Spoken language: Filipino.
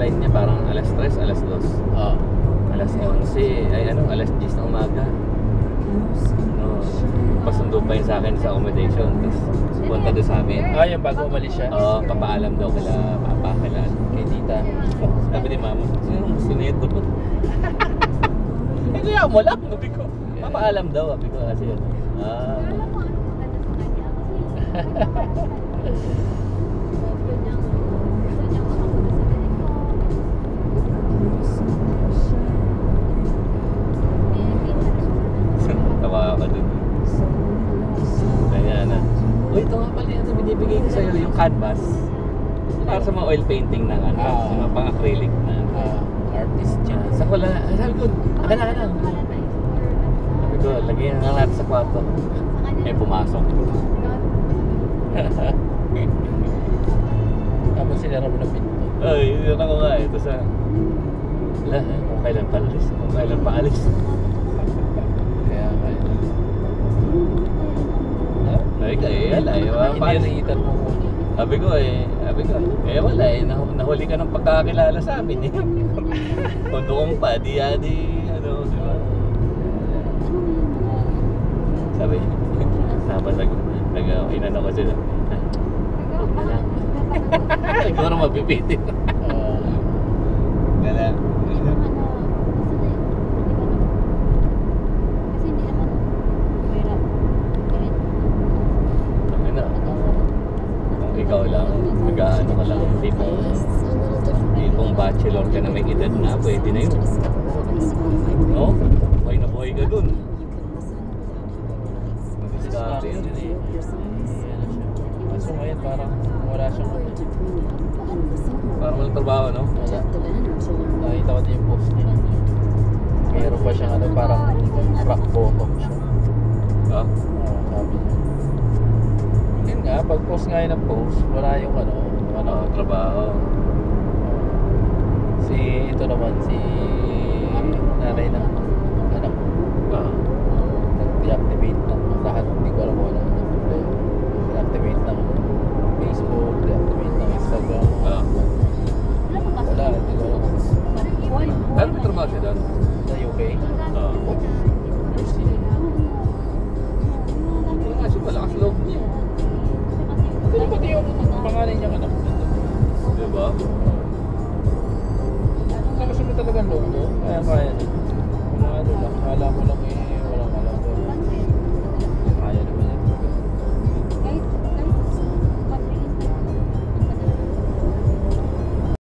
flight niya parang alas 3, alas 2. Oo. Alas 11, ay ano, alas 10 ng umaga. No, pasundo pa yun sa akin sa accommodation. Tapos punta doon sa amin. Ah, yung bago umalis siya. Oo, papaalam daw kila papa, kila Kay tita. Sabi ni mama, sino gusto nito? eh, kaya mo lang. Sabi ko, papaalam daw. Sabi ko kasi, ah, Kaya na. Uy, ito nga pala yung binibigay ko sa'yo, yung canvas. Para sa mga oil painting na ano, Ah. sa mga pang-acrylic na. Ah, artist siya. Sa ko lang, sabi ko, akin na, akin na. Sabi ko, lagyan na natin sa kwarto. Eh, pumasok. Tapos sinara mo ng pinto. Ay, yun ako nga eh. Tapos, ah, wala, eh, kung kailan pa alis, kung kailan pa alis. Kaya kaya. Ay, kaya, wala eh. Wala pa alis. Iniritan mo muna. Sabi ko eh, sabi ko, eh wala eh, nah- nahuli ka ng pagkakakilala sa amin eh. Kung doon pa, di ya, di, ano, di ba? Sabi, sabi, nag, nag, inano ko sila. "Ah, huwag na lang." Siguro mapipitin. Ah, Wala. Sabi na, kung ikaw lang, mag-ano ka lang, tipong, tipong bachelor ka na may edad na, pwede na yun. No? Buhay na buhay ka dun. Diskarte yun. Kaso ngayon parang wala siyang ano. Parang walang trabaho, no? Wala. Nakita ko din yung post niya. Meron pa siyang ano parang rock bottom siya. Ha? Oo, sabi niya. Yun nga, ng post, wala yung ano, ano, Ano, trabaho. si ito naman, si nanay ng anak Diba? Nakasunod talaga ang loob ko. Kaya kaya niya. Mga ano lang, kala ko lang